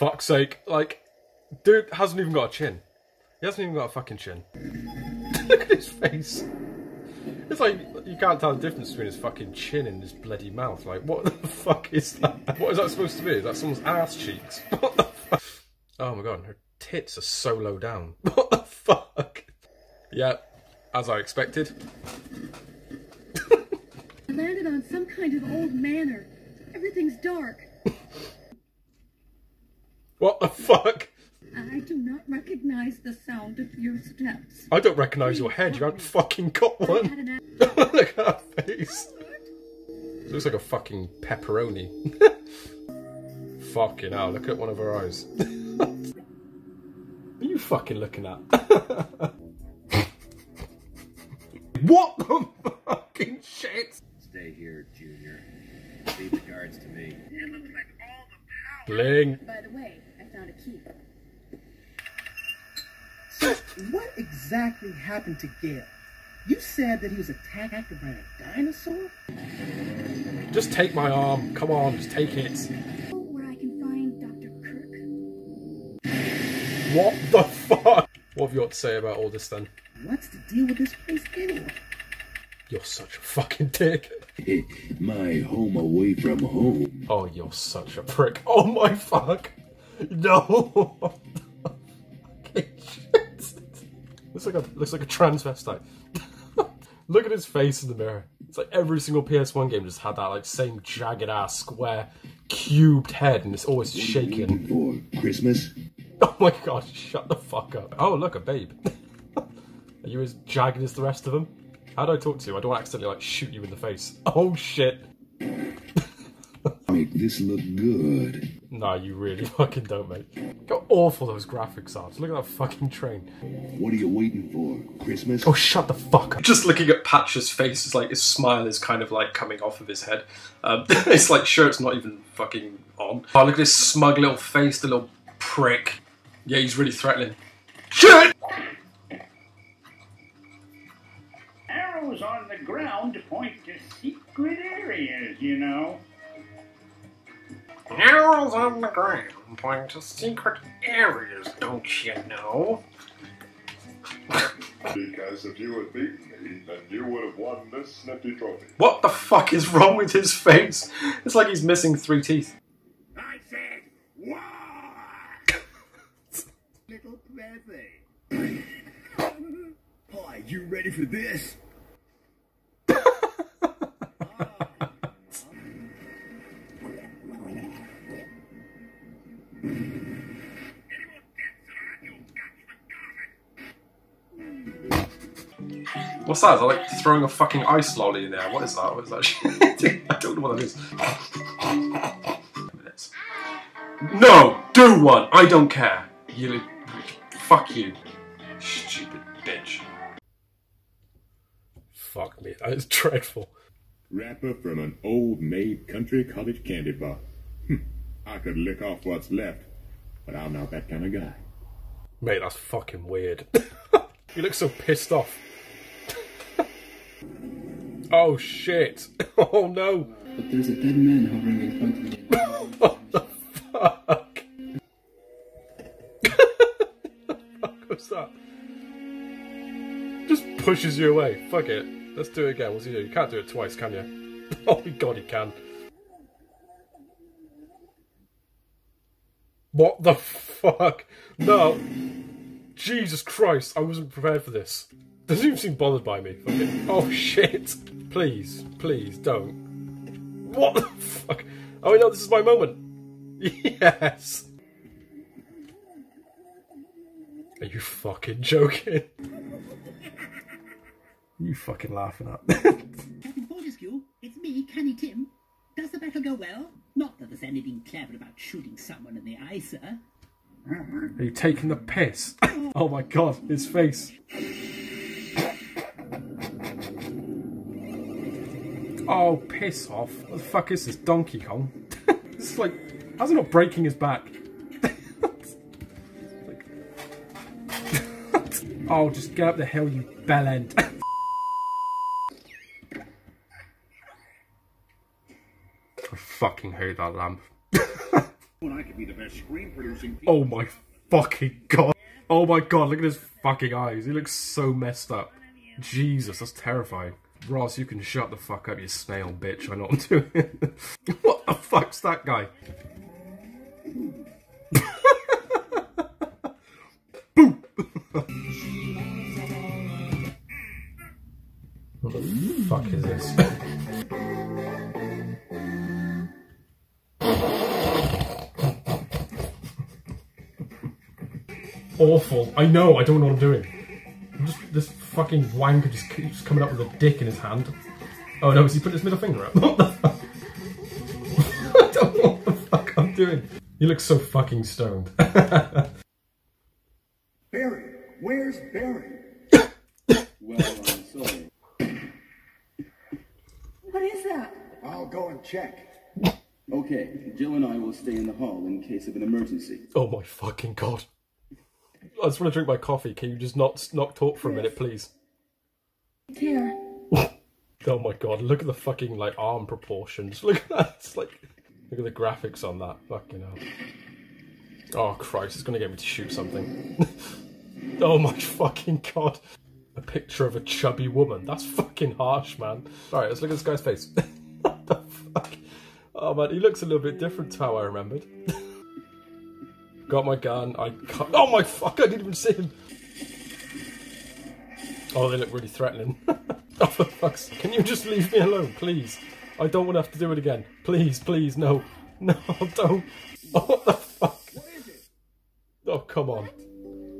fuck's sake. Like, dude hasn't even got a chin. He hasn't even got a fucking chin. Look at his face. It's like you can't tell the difference between his fucking chin and his bloody mouth. Like, what the fuck is that? What is that supposed to be? Is that someone's ass cheeks? What the fuck? Oh my god, her tits are so low down. What the fuck? Yeah, as I expected. I landed on some kind of old manor. Everything's dark. What the fuck? I do not recognize the sound of your steps. I don't recognise your head. You haven't fucking got one. Look at her face. It looks like a fucking pepperoni. fucking hell, look at one of her eyes. what are you fucking looking at? what the fucking shit? Stay here, Junior. Leave the guards to me. Bling. By the way, I found a key. What exactly happened to Gail? You said that he was attacked by a dinosaur? Just take my arm. Come on, just take it. Where I can find Dr. Kirk. What the fuck? What have you got to say about all this then? What's the deal with this place anyway? You're such a fucking dick. My home away from home. Oh, you're such a prick. Oh my fuck. No. Looks like a looks like a transvestite. Look at his face in the mirror. It's like every single PS1 game just had that like same jagged ass square cubed head and it's always shaking. For Christmas? Oh my god, shut the fuck up. Oh look, a babe. Are you as jagged as the rest of them? How do I talk to you? I don't accidentally like shoot you in the face. Oh shit. Make this look good. No, you really fucking don't, mate. Look how awful those graphics are. Just look at that fucking train. What are you waiting for? Christmas? Oh, shut the fuck up. Just looking at Patch's face, it's like his smile is kind of like coming off of his head. Um, it's like shirt's not even fucking on. Oh, look at his smug little face, the little prick. Yeah, he's really threatening. Shit! Arrows on the ground point to secret areas, you know. Arrows on the ground point to secret areas, don't you know? Because if you had beaten me, then you would have won this snippy trophy. What the fuck is wrong with his face? It's like he's missing three teeth. I said, what? Little Pepe. Boy, you ready for this? What's that? Is that like throwing a fucking ice lolly in there? What is that? What is that shit? I don't know what that is. Minutes. No! Do one! I don't care! You Fuck you. Stupid bitch. Fuck me, that is dreadful. Wrapper from an old maid country cottage candy bar. Hm, I could lick off what's left, but I'm not that kind of guy. Mate, that's fucking weird. you look so pissed off. Oh shit. Oh no. But there's a dead man hovering in front of me. What the fuck? What's that? Just pushes you away. Fuck it. Let's do it again. What's he do? You can't do it twice, can you? Oh my god, he can. What the fuck? No. Jesus Christ, I wasn't prepared for this. Doesn't even seem bothered by me. Fuck it. Oh shit. Please, please don't. What the fuck? Oh no, this is my moment. Yes. Are you fucking joking? you fucking laughing at? Captain Fortesque, it's me, Canny Tim. Does the battle go well? Not that there's anything clever about shooting someone in the eye, sir. Are you taking the piss? oh my god, his face. Oh, piss off. What the fuck is this? Donkey Kong? this is like. How's it not breaking his back? oh, just get up the hill, you bell end. I fucking hate that lamp. Oh my fucking god. Oh my god, look at his fucking eyes. He looks so messed up. Jesus, that's terrifying. Ross, you can shut the fuck up, you snail bitch. I know what I'm doing. what the fuck's that guy? Boom! what the fuck is this? Awful. I know, I don't know what I'm doing. I'm just, this fucking wanker just keeps coming up with a dick in his hand. Oh no, has he put his middle finger up? What the fuck? I don't know what the fuck I'm doing. He looks so fucking stoned. Barry, where's Barry? Well, I'm sorry. What is that? I'll go and check. Okay, Jill and I will stay in the hall in case of an emergency. oh my fucking god. I just want to drink my coffee. Can you just not not talk for a minute, please? Here. Oh my god, look at the fucking like arm proportions. Look at that. It's like look at the graphics on that. Fucking hell. Oh Christ, it's gonna get me to shoot something. oh my fucking god. A picture of a chubby woman. That's fucking harsh, man. Alright, let's look at this guy's face. what the fuck? Oh man, he looks a little bit different to how I remembered. Got my gun, I cut Oh my fuck, I didn't even see him. Oh, they look really threatening. oh, for fuck's Can you just leave me alone, please? I don't want to have to do it again. Please, please, no. No, don't. Oh, what the fuck? What is it? Oh, come on.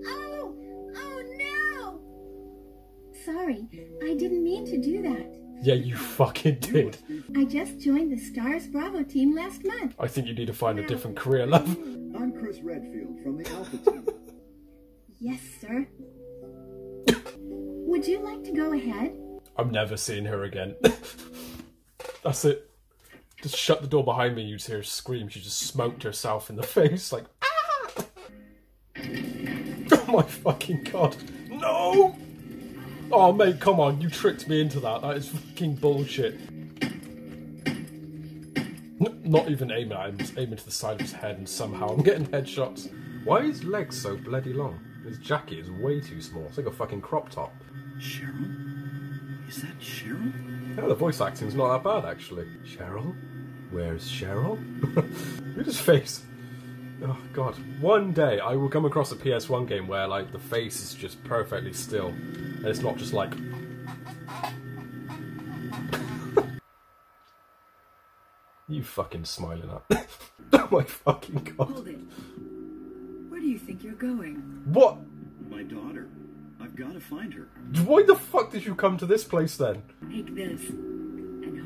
Oh! Oh no! Sorry, I didn't mean to do that. Yeah, you fucking did. I just joined the Stars Bravo team last month. I think you need to find a different career, love. I'm Chris Redfield from the Alpha team. Yes, sir. Would you like to go ahead? I'm never seeing her again. That's it. Just shut the door behind me, you'd hear her scream. She just smoked herself in the face, like, ah! Oh my fucking god. No! Oh, mate, come on. You tricked me into that. That is fucking bullshit. Not even aiming at him, just aiming to the side of his head, and somehow I'm getting headshots. Why are his legs so bloody long? His jacket is way too small. It's like a fucking crop top. Cheryl? Is that Cheryl? Yeah, the voice acting's not that bad, actually. Cheryl? Where's Cheryl? Look at his face. Oh, God. One day I will come across a PS1 game where, like, the face is just perfectly still. And it's not just like. you fucking smiling at. oh my fucking god. Hold it. Where do you think you're going? What? My daughter. I've got to find her. Why the fuck did you come to this place then? Take this.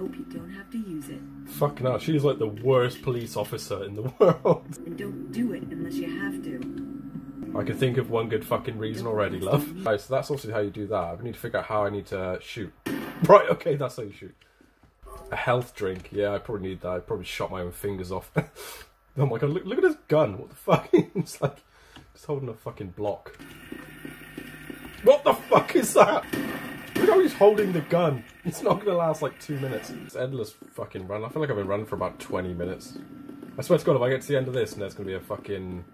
Hope you don't have to use it. Fucking hell, she's like the worst police officer in the world. And don't do it unless you have to. I can think of one good fucking reason already, love. Right, so that's also how you do that. I need to figure out how I need to shoot. Right, okay, that's how you shoot. A health drink. Yeah, I probably need that. I probably shot my own fingers off. oh my god, look, look at his gun. What the fuck? it's like, just holding a fucking block. What the fuck is that? Look how he's holding the gun. It's not gonna last like two minutes. It's endless fucking run. I feel like I've been running for about 20 minutes. I swear to god, if I get to the end of this and there's gonna be a fucking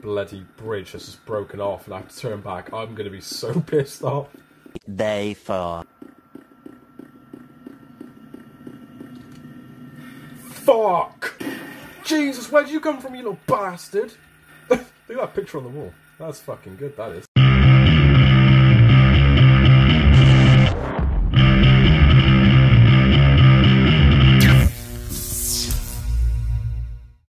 bloody bridge that's just broken off and I have to turn back, I'm gonna be so pissed off. Day four. Fuck! Jesus, where'd you come from, you little bastard? Look at that picture on the wall. That's fucking good, that is.